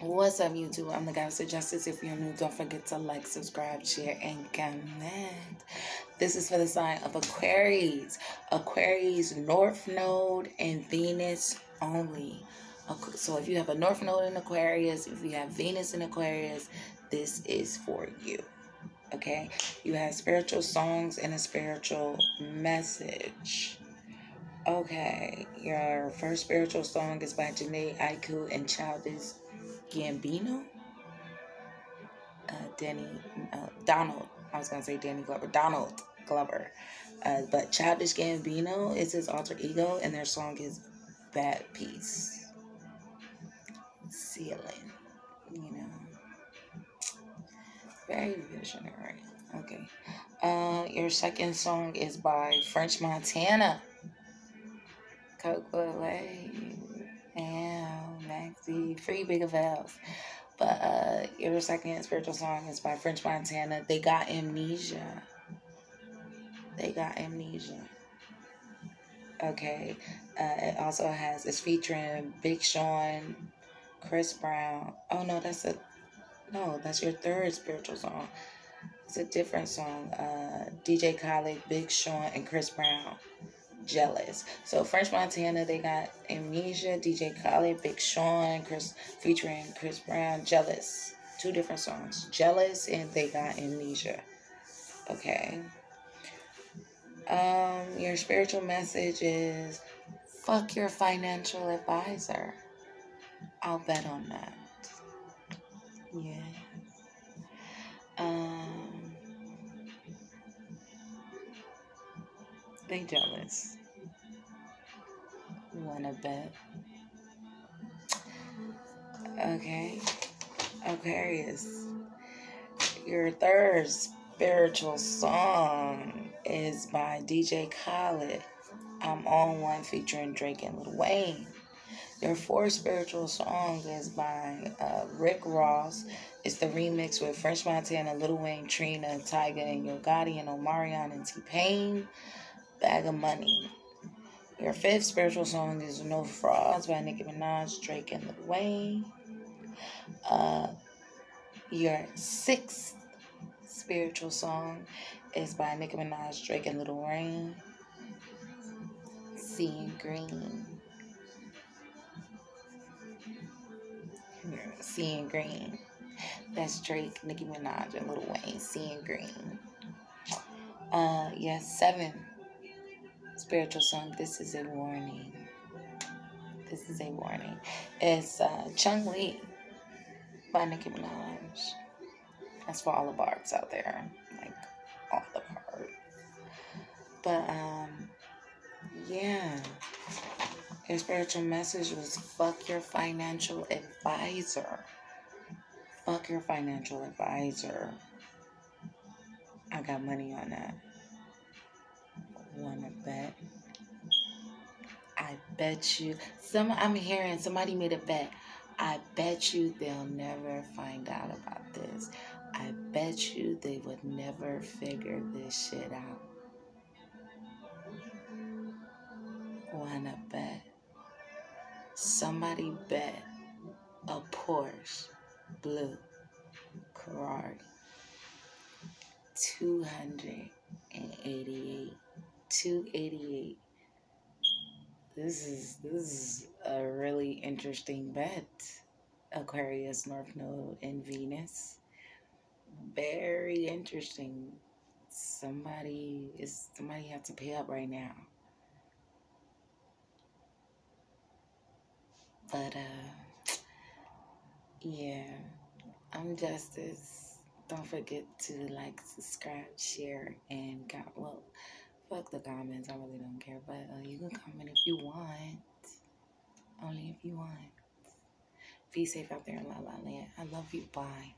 What's up, YouTube? I'm the Goddess of Justice. If you're new, don't forget to like, subscribe, share, and comment. This is for the sign of Aquarius. Aquarius North Node and Venus only. So if you have a North Node in Aquarius, if you have Venus in Aquarius, this is for you. Okay? You have spiritual songs and a spiritual message. Okay, your first spiritual song is by Jhené Aiko and Childish Gambino. Uh, Danny, uh, Donald, I was going to say Danny Glover, Donald Glover. Uh, but Childish Gambino is his alter ego, and their song is Bed Peace." Ceiling, you know. Very visionary. Okay. Uh, your second song is by French Montana. Coldplay, and Maxi, Free Big Bells. But uh, your second spiritual song is by French Montana. They got amnesia. They got amnesia. Okay. Uh, it also has it's featuring Big Sean, Chris Brown. Oh no, that's a no, that's your third spiritual song. It's a different song. Uh, DJ Khaled, Big Sean, and Chris Brown. Jealous. So French Montana, they got Amnesia, DJ Khaled, Big Sean, Chris featuring Chris Brown, Jealous. Two different songs. Jealous and they got Amnesia. Okay. Um, your spiritual message is fuck your financial advisor. I'll bet on that. Yeah. Um, they jealous. Wanna bet? Okay. Aquarius. Your third spiritual song is by DJ Khaled. I'm on one featuring Drake and Lil Wayne. Your fourth spiritual song is by uh, Rick Ross. It's the remix with French Montana, Lil Wayne, Trina, Tyga, and Yo Gotti, and Omarion and T Pain. Bag of Money. Your fifth spiritual song is No Frauds by Nicki Minaj, Drake, and Lil Wayne. Uh, your sixth spiritual song is by Nicki Minaj, Drake, and Lil Wayne. Seeing Green. Seeing Green. That's Drake, Nicki Minaj, and Lil Wayne. Seeing Green. Uh, yes, seven spiritual song. This is a warning. This is a warning. It's uh, Chun-Li by Nicki Minaj. That's for all the barbs out there, like all the barbs. But um, yeah. Your spiritual message was fuck your financial advisor. Fuck your financial advisor. I got money on that. Wanna bet? I bet you. Some I'm hearing somebody made a bet. I bet you they'll never find out about this. I bet you they would never figure this shit out. Wanna bet? Somebody bet a Porsche blue Ferrari 288 288 this is this is a really interesting bet. Aquarius north node and venus. Very interesting. Somebody is somebody have to pay up right now. But uh yeah. I'm justice don't forget to like subscribe share and comment well fuck the comments i really don't care but uh, you can comment if you want. Only if you want. Be safe out there in la la. Land i love you. Bye